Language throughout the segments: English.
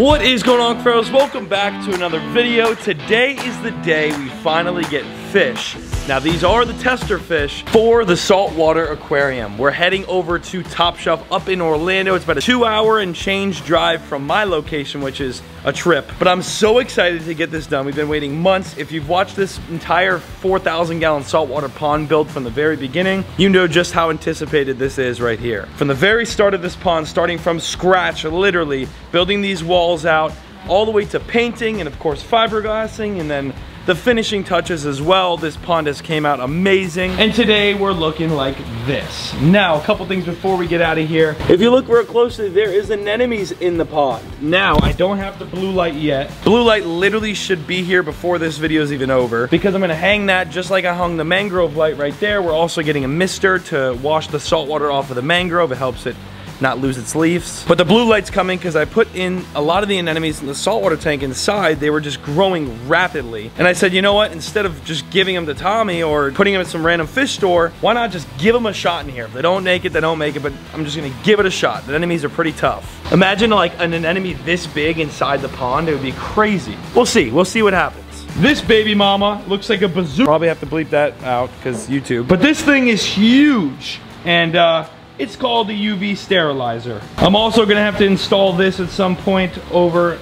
What is going on, Pharaohs? Welcome back to another video. Today is the day we finally get fish. Now, these are the tester fish for the saltwater aquarium. We're heading over to Top Shelf up in Orlando. It's about a two hour and change drive from my location, which is a trip. But I'm so excited to get this done. We've been waiting months. If you've watched this entire 4,000 gallon saltwater pond build from the very beginning, you know just how anticipated this is right here. From the very start of this pond, starting from scratch, literally building these walls out, all the way to painting and of course fiberglassing and then the finishing touches as well. This pond has came out amazing. And today we're looking like this. Now, a couple things before we get out of here. If you look real closely, there is anemones in the pond. Now, I don't have the blue light yet. Blue light literally should be here before this video is even over because I'm gonna hang that just like I hung the mangrove light right there. We're also getting a mister to wash the salt water off of the mangrove. It helps it not lose its leaves. But the blue light's coming because I put in a lot of the anemones in the saltwater tank inside. They were just growing rapidly. And I said, you know what? Instead of just giving them to Tommy or putting them at some random fish store, why not just give them a shot in here? If they don't make it, they don't make it, but I'm just gonna give it a shot. The anemones are pretty tough. Imagine like an anemone this big inside the pond. It would be crazy. We'll see. We'll see what happens. This baby mama looks like a bazooka. Probably have to bleep that out because YouTube. But this thing is huge. And uh, it's called the UV sterilizer. I'm also gonna have to install this at some point over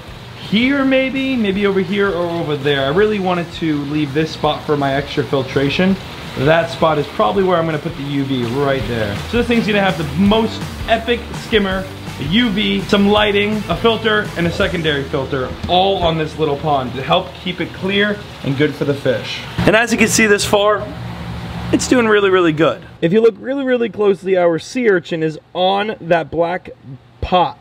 here maybe, maybe over here or over there. I really wanted to leave this spot for my extra filtration. That spot is probably where I'm gonna put the UV right there. So this thing's gonna have the most epic skimmer a UV, some lighting, a filter, and a secondary filter, all on this little pond to help keep it clear and good for the fish. And as you can see this far, it's doing really, really good. If you look really, really closely, our sea urchin is on that black pot.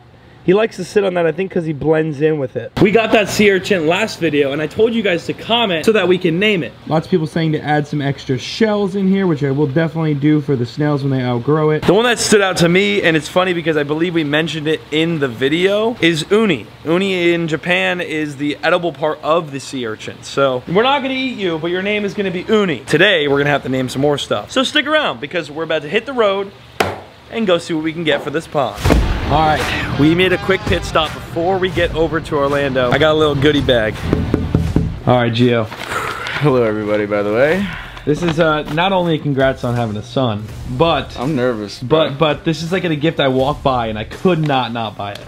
He likes to sit on that, I think because he blends in with it. We got that sea urchin last video, and I told you guys to comment so that we can name it. Lots of people saying to add some extra shells in here, which I will definitely do for the snails when they outgrow it. The one that stood out to me, and it's funny because I believe we mentioned it in the video, is uni. Uni in Japan is the edible part of the sea urchin. So we're not gonna eat you, but your name is gonna be uni. Today, we're gonna have to name some more stuff. So stick around because we're about to hit the road and go see what we can get for this pond. All right, we made a quick pit stop before we get over to Orlando. I got a little goodie bag. All right, Gio. Hello everybody, by the way. This is uh, not only congrats on having a son, but I'm nervous. Bro. but but this is like a gift I walked by and I could not not buy it.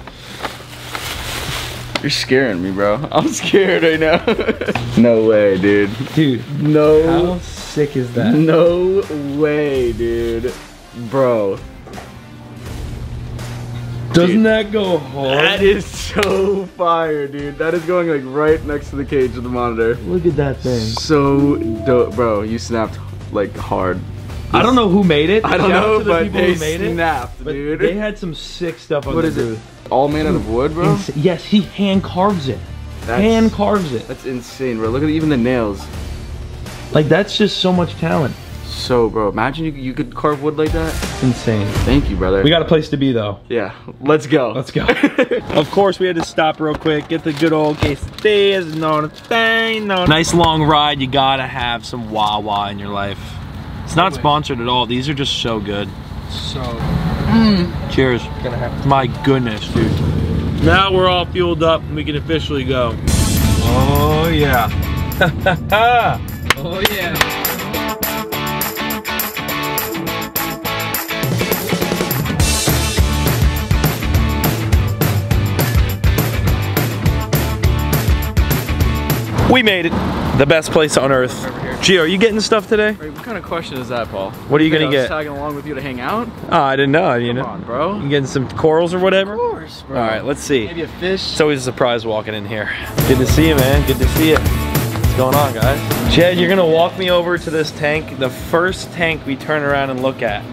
You're scaring me, bro. I'm scared right now. no way, dude. Dude, No. how sick is that? No way, dude. Bro. Doesn't Dude. that go hard? That is so fire, dude. That is going like right next to the cage of the monitor. Look at that thing. So dope, bro. You snapped like hard. I don't know who made it. I don't Shout know, to the but people they who made it. snapped, But dude. they had some sick stuff on what the is it? All made out of wood, bro. Ins- yes, he hand carves it. That's- hand carves it. That's insane, bro. Look at even the nails. Like that's just so much talent. So, bro, imagine you, you could carve wood like that. It's insane. Thank you, brother. We got a place to be though. yeah, let's go. Let's go. of course, we had to stop real quick, get the good old quesadillas, no thing, no. Nice long ride. You gotta have some Wawa in your life. It's not sponsored at all. These are just so good. So, Cheers. gonna have My goodness, dude. Now we're all fueled up and we can officially go. Oh yeah. Oh yeah. We made it. The best place on earth. Gio, are you getting stuff today? Wait, what kind of question is that, Paul? What are you Think gonna I was get? Tagging along with you to hang out? Oh, I didn't know. You Come know. on, bro. You getting some corals or whatever? Of course, bro. All right, let's see. Maybe a fish. It's always a surprise walking in here. Good to see you, man. Good to see you. What's going on, guys? Jed, you're gonna walk me over to this tank, the first tank we turn around and look at.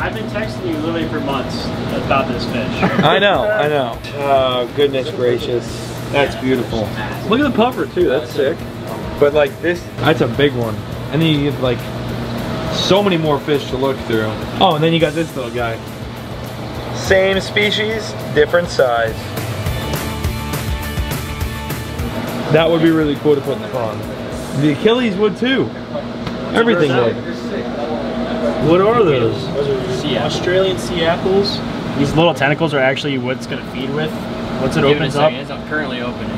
I've been texting you literally for months about this fish. I know, I know. Oh, goodness gracious. That's beautiful. Look at the puffer, too. That's sick. But, like, this, that's a big one. And then you get, like, so many more fish to look through. Oh, and then you got this little guy. Same species, different size. That would be really cool to put in the pond. The Achilles would, too. Everything would. What are those? Those are Australian sea apples. These little tentacles are actually what's gonna feed with. Once it Give it a opens up, second, it's currently opening.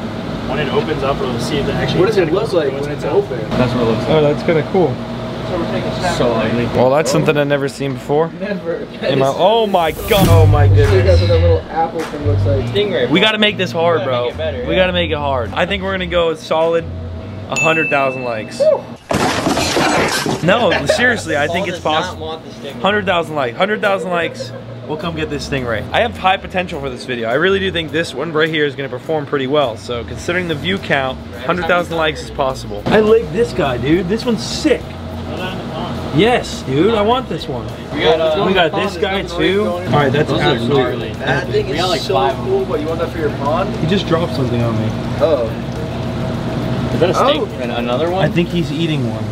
When it opens up, we'll see if it actually. What does it look like go into when it's the open? That's what it looks like. Oh, that's kind of cool. So ugly. Well, that's something I've never seen before. Never. In my- oh my god. Oh my You guys what that little apple thing looks like. Stingray. We got to make this hard, bro. better, We yeah. got to make it hard. I think we're gonna go solid 100,000 likes. No, seriously, I think it's possible. want the stingray. 100,000 likes. 100,000 likes. We'll come get this thing right. I have high potential for this video. I really do think this one right here is going to perform pretty well. So considering the view count, 100,000 likes is possible. I like this guy, dude. This one's sick. Yes, dude. I want this one. We got, uh, We got this guy too. All right, that's Those are absolutely. gnarly. That thing is like so five cool, but you want that for your pond? He just dropped something on me. Oh. Is that a Oh. steak? And another one? I think he's eating one.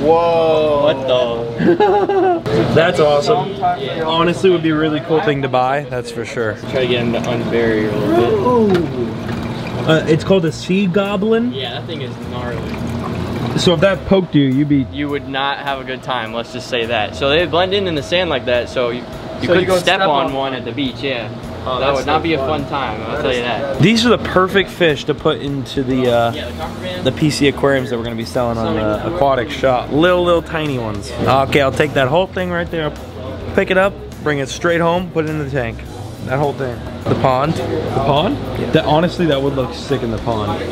Whoa. What the? That's awesome. Yeah. Honestly, would be a really cool thing to buy. That's for sure. Try to get him to unbury a little bit. Uh, it's called a sea goblin. Yeah, that thing is gnarly. So if that poked you, you'd be. You would not have a good time, let's just say that. So they blend in in the sand like that, so you, you So could go step, step on, on one at the beach, yeah. Oh, that would not so be a fun. fun time, I'll tell you that. These are the perfect fish to put into the uh, the PC aquariums that we're gonna be selling on the aquatic shop. Little, little tiny ones. Okay, I'll take that whole thing right there, pick it up, bring it straight home, put it in the tank. That whole thing. The pond. The pond? That honestly, that would look sick in the pond.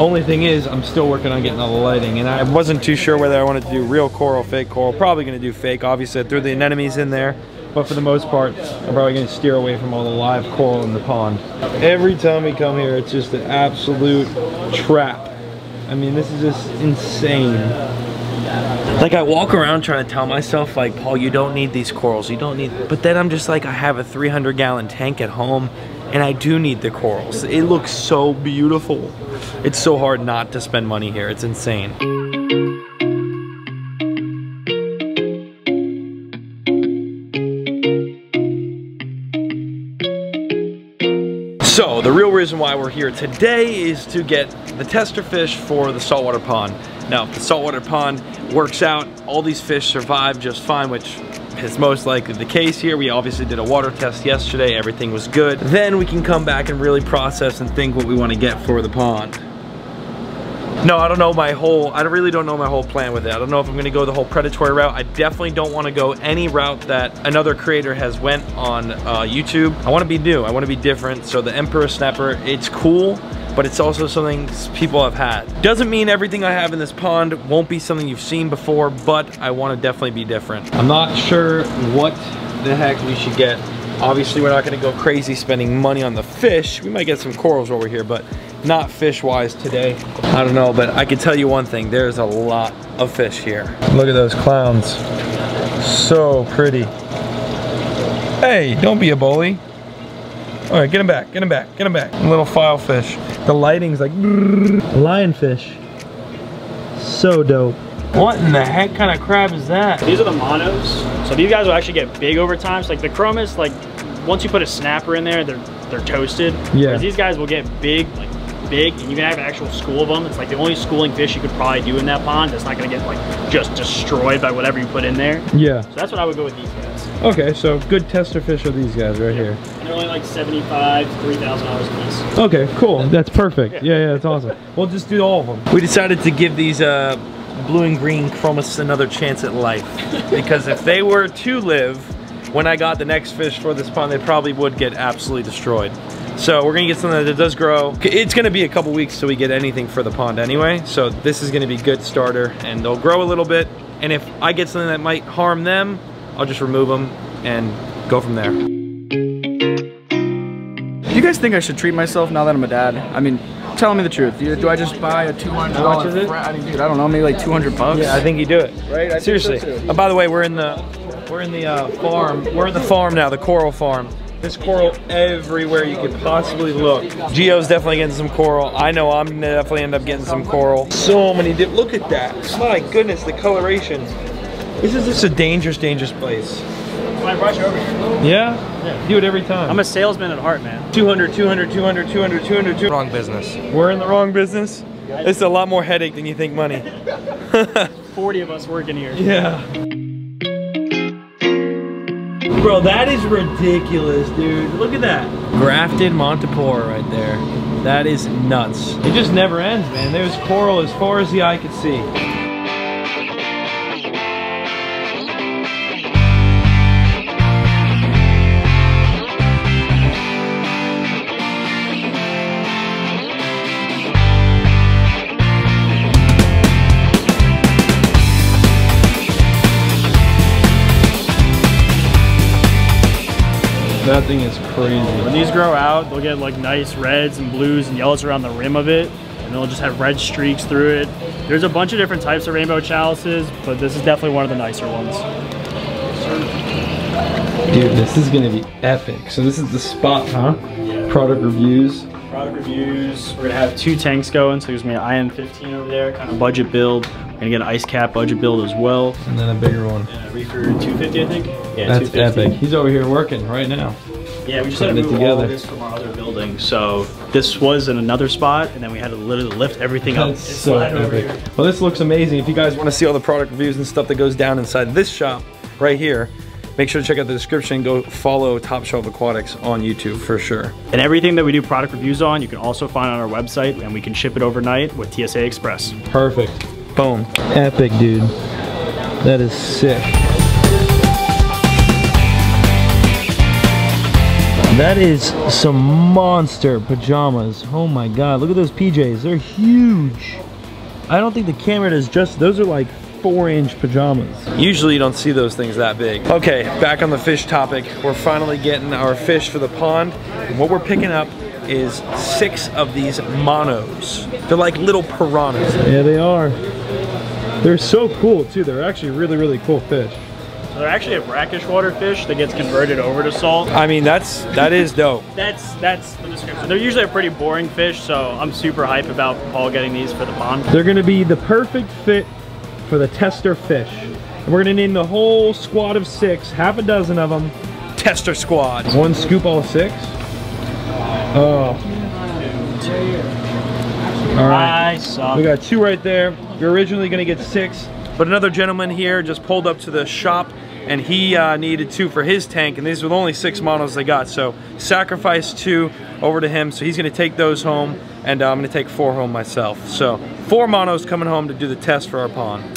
Only thing is, I'm still working on getting all the lighting, and I wasn't too sure whether I wanted to do real coral, fake coral. Probably gonna do fake. Obviously, I threw the anemones in there, but for the most part, I'm probably gonna steer away from all the live coral in the pond. Every time we come here, it's just an absolute trap. I mean, this is just insane. Like I walk around trying to tell myself like, Paul, you don't need these corals. You don't need, but then I'm just like, I have a 300 gallon tank at home and I do need the corals. It looks so beautiful. It's so hard not to spend money here. It's insane. So the real reason why we're here today is to get the tester fish for the saltwater pond. Now, if the saltwater pond works out, all these fish survive just fine, which is most likely the case here. We obviously did a water test yesterday, everything was good. Then we can come back and really process and think what we want to get for the pond. No, I don't know my whole, I really don't know my whole plan with it. I don't know if I'm gonna go the whole predatory route. I definitely don't wanna go any route that another creator has went on uh, YouTube. I wanna be new, I wanna be different. So the Emperor Snapper, it's cool, but it's also something people have had. Doesn't mean everything I have in this pond won't be something you've seen before, but I wanna definitely be different. I'm not sure what the heck we should get. Obviously, we're not gonna go crazy spending money on the fish. We might get some corals over here, but not fish-wise today. I don't know, but I can tell you one thing. There's a lot of fish here. Look at those clowns. So pretty. Hey, don't be a bully. All right, get him back, get him back, get him back. Little file fish. The lighting's like lionfish. So dope. What in the heck kind of crab is that? These are the monos. So these guys will actually get big over time. So like the chromis, like once you put a snapper in there, they're they're toasted. Yeah. Whereas these guys will get big, like big, and you can have an actual school of them. It's like the only schooling fish you could probably do in that pond. That's not gonna get like just destroyed by whatever you put in there. Yeah. So that's what I would go with these guys. Okay, so good tester fish are these guys right here. And they're only like 75 $3,000 a piece. Okay, cool. That's perfect. Yeah, yeah, that's awesome. We'll just do all of them. We decided to give these uh, blue and green chromis another chance at life. because if they were to live, when I got the next fish for this pond, they probably would get absolutely destroyed. So we're gonna get something that does grow. It's gonna be a couple weeks till we get anything for the pond anyway. So this is gonna be good starter and they'll grow a little bit. And if I get something that might harm them, I'll just remove them and go from there. Do you guys think I should treat myself now that I'm a dad? I mean, tell me the truth. Do do I just buy a 200? How much is it? I dude, I don't know, maybe like 200 bucks. Yeah, I think you do it. Right? I Seriously. so. Uh, by the way, we're in the we're in the uh, farm. We're in the farm now, the coral farm. There's coral everywhere you could possibly look. Gio's definitely getting some coral. I know I'm gonna definitely end up getting some coral. So many. Look at that. My goodness, the coloration. This is just a dangerous, dangerous place. When I brought you over here. Yeah? Yeah. Do it every time. I'm a salesman at heart, man. 200, 200, 200, 200, 200, 200. Wrong business. We're in the wrong business. It's a lot more headache than you think money. 40 of us working here. Yeah. Bro, that is ridiculous, dude. Look at that. Grafted Montipora right there. That is nuts. It just never ends, man. There's coral as far as the eye could see. That thing is crazy. When these grow out, they'll get like nice reds and blues and yellows around the rim of it, and they'll just have red streaks through it. There's a bunch of different types of rainbow chalices, but this is definitely one of the nicer ones. Dude, this is gonna be epic. So this is the spot, huh? Yeah. Product reviews. Product reviews. We're gonna have two tanks going, so there's gonna be an IN15 over there, kind of budget build. Gonna get an ice cap budget build as well. And then a bigger one. A reefer 250, I think. Yeah, That's 250. epic. He's over here working right now. Yeah, we just had to move all together. of this from our other building. So this was in another spot, and then we had to literally lift everything up. That's so epic. here. Well, this looks amazing. If you guys want to see all the product reviews and stuff that goes down inside this shop right here, make sure to check out the description. Go follow Top Shelf Aquatics on YouTube for sure. And everything that we do product reviews on, you can also find on our website, and we can ship it overnight with TSA Express. Perfect. Boom. Epic, dude. That is sick. That is some monster pajamas. Oh my god, look at those PJs. They're huge. I don't think the camera does just, those are like four inch pajamas. Usually you don't see those things that big. Okay, back on the fish topic. We're finally getting our fish for the pond. And what we're picking up is six of these monos. They're like little piranhas. Yeah, they are. They're so cool too. They're actually really, really cool fish. So they're actually a brackish water fish that gets converted over to salt. I mean, that's that is dope. That's that's the description. They're usually a pretty boring fish, so I'm super hype about Paul getting these for the pond. They're gonna be the perfect fit for the tester fish. And we're gonna name the whole squad of six, half a dozen of them, tester squad. One scoop all six. Oh. All right. I suck. We got two right there. You're originally gonna get six, but another gentleman here just pulled up to the shop and he uh, needed two for his tank, and these were the only six monos they got. So sacrifice two over to him. So he's gonna take those home, and uh, I'm gonna take four home myself. So four monos coming home to do the test for our pond.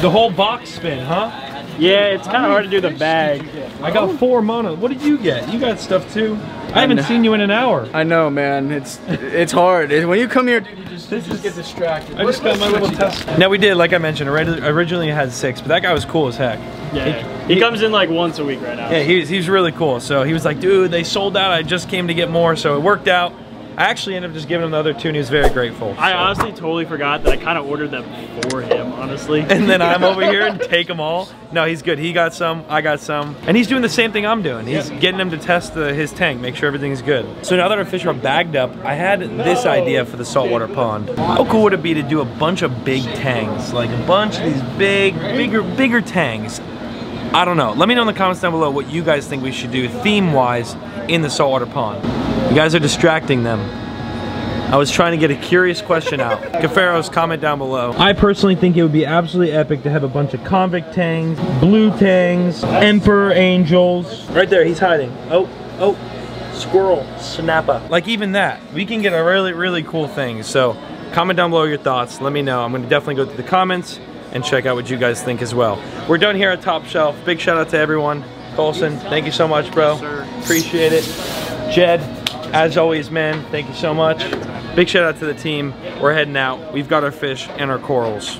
The whole box spin, huh? Yeah, it's kind of hard to do the bag. I got four monos. What did you get? You got stuff too? I haven't seen you in an hour. I know, man. It's it's hard. When you come here, dude, you just, you just get distracted. I just got my little test. Now we did, like I mentioned, ori- originally had six, but that guy was cool as heck. Yeah, he comes in like once a week right now. Yeah, he was, he was really cool. So he was like, dude, they sold out. I just came to get more. So it worked out. I actually ended up just giving him the other two and he was very grateful. I So- honestly totally forgot that I kind of ordered them for him, honestly. and then I'm over here and take them all. No, he's good. He got some, I got some. And he's doing the same thing I'm doing. He's getting them to test the, his tank, make sure everything's good. So now that our fish are bagged up, I had this idea for the saltwater pond. How cool would it be to do a bunch of big tanks? Like a bunch of these big, bigger, bigger tanks. I don't know. Let me know in the comments down below what you guys think we should do theme-wise in the saltwater pond. You guys are distracting them. I was trying to get a curious question out. Cuffaros, comment down below. I personally think it would be absolutely epic to have a bunch of convict tangs, blue tangs, emperor angels. Right there, he's hiding. Oh, oh, squirrel, snapper. Like even that, we can get a really, really cool thing. So comment down below your thoughts. Let me know. I'm gonna definitely go through the comments and check out what you guys think as well. We're done here at Top Shelf. Big shout out to everyone. Colson, thank you so much, bro. Appreciate it. Jed, as always, man, thank you so much. Big shout out to the team. We're heading out. We've got our fish and our corals.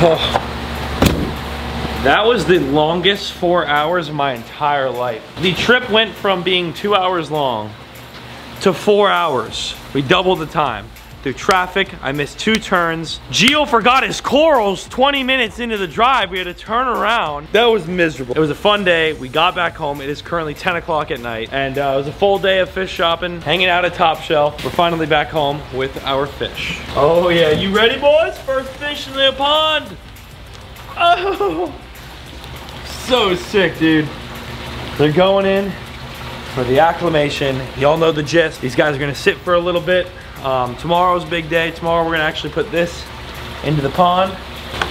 Oh. That was the longest four hours of my entire life. The trip went from being two hours long to four hours. We doubled the time. Through traffic, I missed two turns. Gio forgot his corals 20 minutes into the drive. We had to turn around. That was miserable. It was a fun day. We got back home. It is currently 10 o'clock at night. And uh, it was a full day of fish shopping, hanging out at Top Shelf. We're finally back home with our fish. Oh yeah, you ready boys? First fish in the pond. Oh, so sick, dude. They're going in for the acclimation. Y'all know the gist. These guys are gonna sit for a little bit. Um, tomorrow's a big day. Tomorrow we're gonna actually put this into the pond,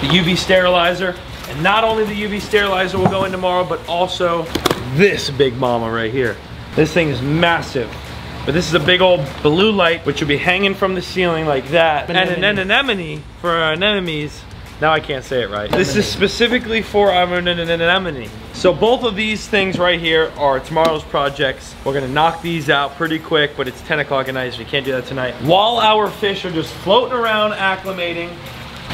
the UV sterilizer, and not only the UV sterilizer will go in tomorrow, but also this big mama right here. This thing is massive. But this is a big old blue light, which will be hanging from the ceiling like that. And an anemone for our anemones. Now I can't say it right. This is specifically for anemone. So both of these things right here are tomorrow's projects. We're gonna knock these out pretty quick, but it's 10 o'clock at night, so we can't do that tonight. While our fish are just floating around, acclimating,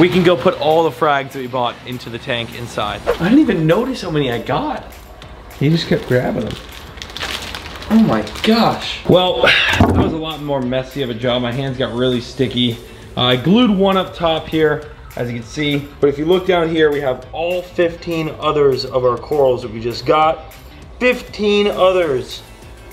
we can go put all the frags that we bought into the tank inside. I didn't even notice how many I got. He just kept grabbing them. Oh my gosh. Well, that was a lot more messy of a job. My hands got really sticky. Uh, I glued one up top here, as you can see. But if you look down here, we have all 15 others of our corals that we just got. 15 others.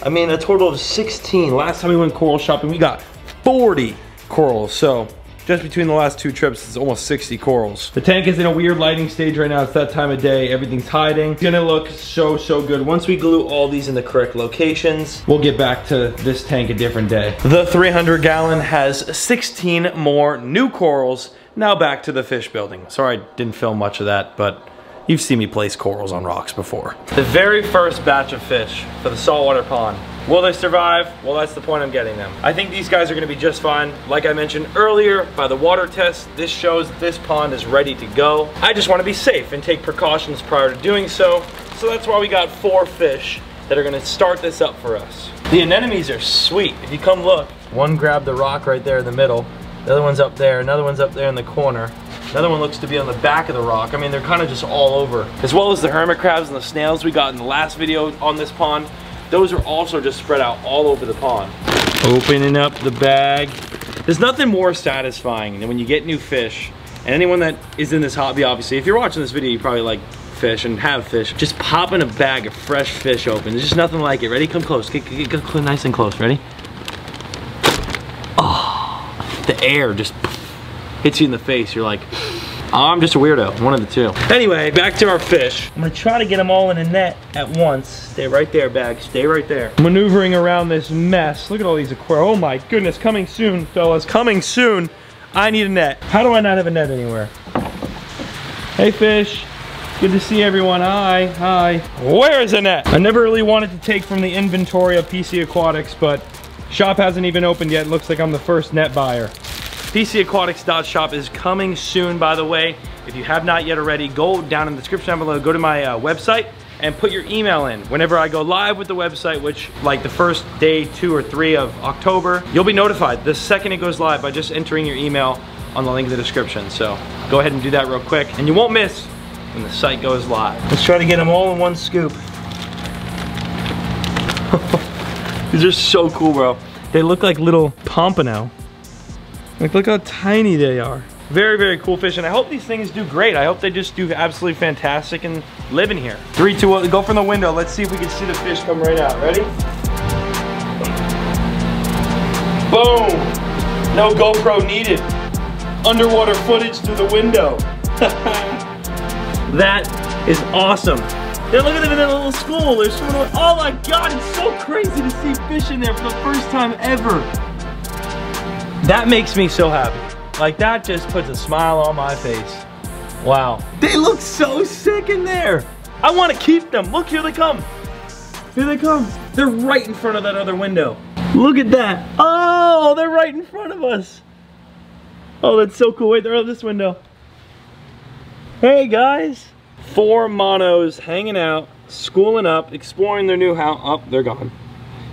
I mean, a total of 16. Last time we went coral shopping, we got 40 corals. So just between the last two trips, it's almost 60 corals. The tank is in a weird lighting stage right now. It's that time of day. Everything's hiding. It's gonna look so, so good. Once we glue all these in the correct locations, we'll get back to this tank a different day. The 300 gallon has 16 more new corals. Now back to the fish building. Sorry I didn't film much of that, but You've seen me place corals on rocks before. The very first batch of fish for the saltwater pond. Will they survive? Well, that's the point I'm getting them. I think these guys are gonna be just fine. Like I mentioned earlier, by the water test, this shows this pond is ready to go. I just wanna be safe and take precautions prior to doing so. So that's why we got four fish that are gonna start this up for us. The anemones are sweet. If you come look, one grabbed the rock right there in the middle. The other one's up there, another one's up there in the corner. Another one looks to be on the back of the rock. I mean, they're kind of just all over. As well as the hermit crabs and the snails we got in the last video on this pond. Those are also just spread out all over the pond. Opening up the bag. There's nothing more satisfying than when you get new fish. And anyone that is in this hobby, obviously, if you're watching this video, you probably like fish and have fish. Just popping a bag of fresh fish open. There's just nothing like it. Ready? Come close. Get, get, get nice and close. Ready? Oh, the air just hits you in the face, you're like, oh, I'm just a weirdo, one of the two. Anyway, back to our fish. I'm gonna try to get them all in a net at once. Stay right there, bag, stay right there. Maneuvering around this mess. Look at all these aquariums. Oh my goodness, coming soon, fellas, coming soon. I need a net. How do I not have a net anywhere? Hey fish, good to see everyone. Hi, hi. Where is the net? I never really wanted to take from the inventory of PC Aquatics, but shop hasn't even opened yet. Looks like I'm the first net buyer. PCAquatics.shop is coming soon, by the way. If you have not yet already, go down in the description down below, go to my uh, website and put your email in. Whenever I go live with the website, which like the first day, two or three of October, you'll be notified the second it goes live by just entering your email on the link in the description. So go ahead and do that real quick and you won't miss when the site goes live. Let's try to get them all in one scoop. These are so cool, bro. They look like little pompano. Like, look how tiny they are. Very, very cool fish, and I hope these things do great. I hope they just do absolutely fantastic and live in here. Three, two, one, go from the window. Let's see if we can see the fish come right out. Ready? Boom! No GoPro needed. Underwater footage through the window. that is awesome. Yeah, look at them in that little school. They're swimming. Oh my God, it's so crazy to see fish in there for the first time ever. That makes me so happy. Like that just puts a smile on my face. Wow. They look so sick in there. I want to keep them. Look, here they come. Here they come. They're right in front of that other window. Look at that. Oh, they're right in front of us. Oh, that's so cool. Wait, they're out this window. Hey, guys. Four monos hanging out, schooling up, exploring their new house. Oh, they're gone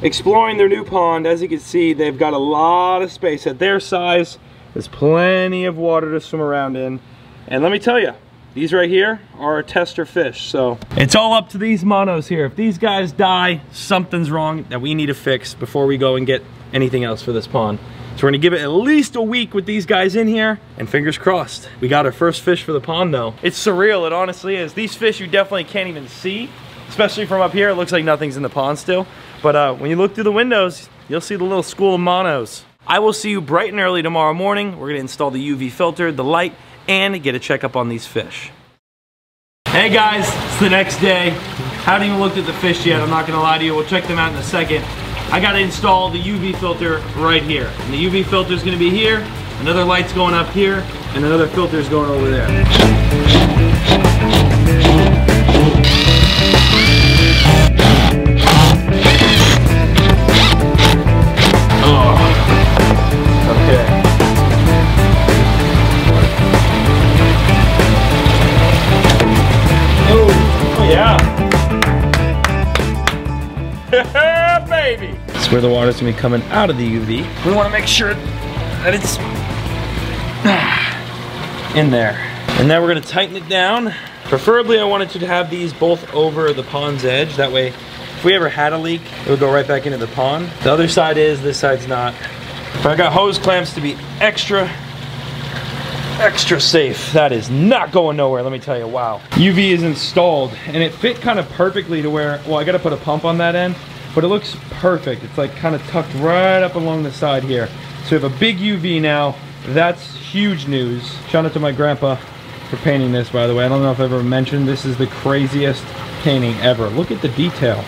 exploring their new pond. As you can see, they've got a lot of space at their size. There's plenty of water to swim around in. And let me tell you, these right here are a tester fish. So it's all up to these monos here. If these guys die, something's wrong that we need to fix before we go and get anything else for this pond. So we're gonna give it at least a week with these guys in here and fingers crossed. We got our first fish for the pond though. It's surreal, it honestly is. These fish you definitely can't even see, especially from up here. It looks like nothing's in the pond still. But uh, when you look through the windows, you'll see the little school of monos. I will see you bright and early tomorrow morning. We're gonna install the UV filter, the light, and get a checkup on these fish. Hey guys, it's the next day. Haven't even looked at the fish yet, I'm not gonna lie to you. We'll check them out in a second. I gotta install the UV filter right here. And the UV filter is gonna be here. Another light's going up here. and another filter is going over there. Oh yeah. Baby. Is where the water's gonna be coming out of the UV. We wanna make sure that it's in there. And now we're gonna tighten it down. Preferably I wanted to have these both over the pond's edge. That way, if we ever had a leak, it would go right back into the pond. The other side is, this side's not. But I got hose clamps to be extra, extra safe. That is not going nowhere, let me tell you, wow. UV is installed and it fit kind of perfectly to where, well, I gotta put a pump on that end, but it looks perfect. It's like kind of tucked right up along the side here. So we have a big UV now. That's huge news. Shout out to my grandpa for painting this, by the way. I don't know if I've ever mentioned, this is the craziest painting ever. Look at the detail.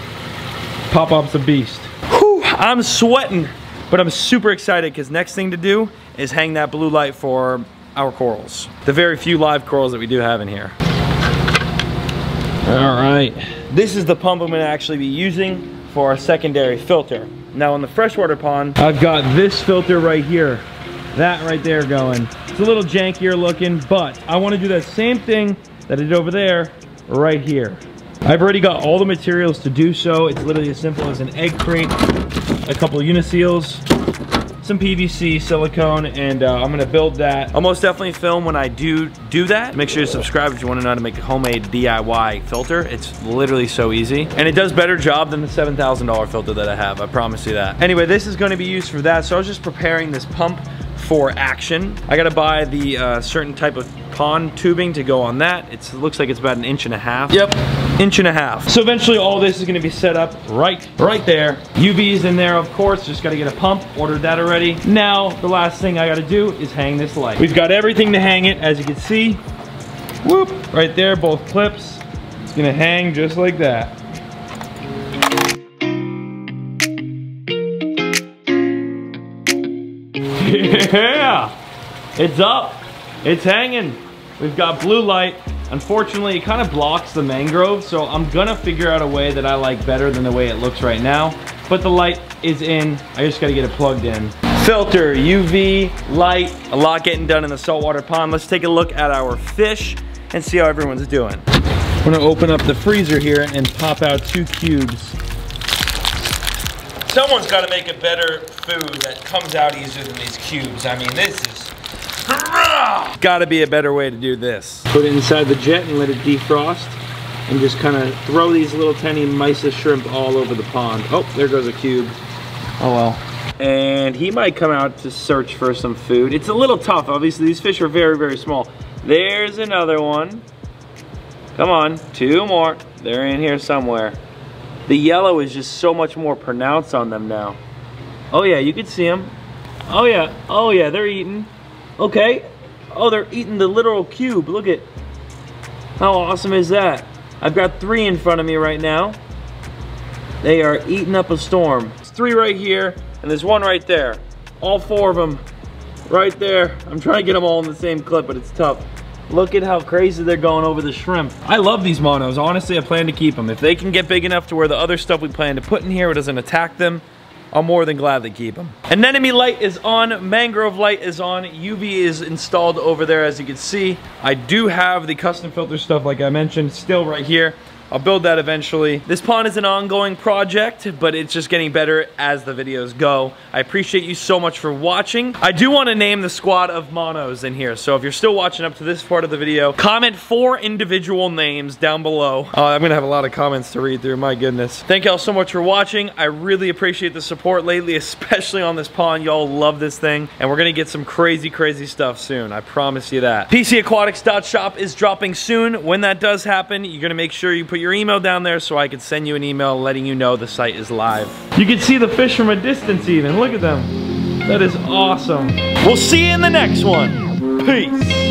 Pop-Up's a beast. Whew, I'm sweating, but I'm super excited because next thing to do is hang that blue light for our corals. The very few live corals that we do have in here. All right, this is the pump I'm gonna actually be using for our secondary filter. Now in the freshwater pond, I've got this filter right here, that right there going. It's a little jankier looking, but I wanna do that same thing that I did over there, right here. I've already got all the materials to do so. It's literally as simple as an egg crate, a couple of uniseals, some PVC, silicone, and uh, I'm gonna build that. I'll most definitely film when I do do that. Make sure to subscribe if you wanna know how to make a homemade DIY filter. It's literally so easy. And it does better job than the $7,000 filter that I have, I promise you that. Anyway, this is gonna be used for that. So I was just preparing this pump for action. I gotta buy the uh, certain type of pond tubing to go on that. It's, it looks like it's about an inch and a half. Yep, inch and a half. So eventually all this is gonna be set up right, right there. UV's in there, of course. Just gotta get a pump, ordered that already. Now, the last thing I gotta do is hang this light. We've got everything to hang it, as you can see. Whoop, right there, both clips. It's gonna hang just like that. Yeah, it's up, it's hanging. We've got blue light. Unfortunately, it kind of blocks the mangrove, so I'm gonna figure out a way that I like better than the way it looks right now. But the light is in, I just gotta get it plugged in. Filter, UV, light, a lot getting done in the saltwater pond. Let's take a look at our fish and see how everyone's doing. I'm gonna open up the freezer here and pop out two cubes. Someone's gotta make a better food that comes out easier than these cubes. I mean, this is Gotta be a better way to do this. Put it inside the jet and let it defrost. And just kind of throw these little tiny mysis shrimp all over the pond. Oh, there goes a cube. Oh well. And he might come out to search for some food. It's a little tough, obviously. These fish are very, very small. There's another one. Come on, two more. They're in here somewhere. The yellow is just so much more pronounced on them now. Oh yeah, you can see them. Oh yeah, oh yeah, they're eating. Okay. Oh, they're eating the literal cube. Look at, how awesome is that? I've got three in front of me right now. They are eating up a storm. There's three right here, and there's one right there. All four of them right there. I'm trying to get them all in the same clip, but it's tough. Look at how crazy they're going over the shrimp. I love these monos. Honestly, I plan to keep them. If they can get big enough to where the other stuff we plan to put in here doesn't attack them, I'll more than gladly keep them. Anemone light is on, mangrove light is on, UV is installed over there as you can see. I do have the custom filter stuff like I mentioned still right here. I'll build that eventually. This pond is an ongoing project, but it's just getting better as the videos go. I appreciate you so much for watching. I do want to name the squad of monos in here, so if you're still watching up to this part of the video, comment four individual names down below. Uh, I'm gonna have a lot of comments to read through, my goodness. Thank y'all so much for watching. I really appreciate the support lately, especially on this pond. Y'all love this thing, and we're gonna get some crazy, crazy stuff soon. I promise you that. PCAquatics.shop is dropping soon. When that does happen, you're gonna make sure you put your email down there so I can send you an email letting you know the site is live. You can see the fish from a distance even. Look at them. That is awesome. We'll see you in the next one. Peace.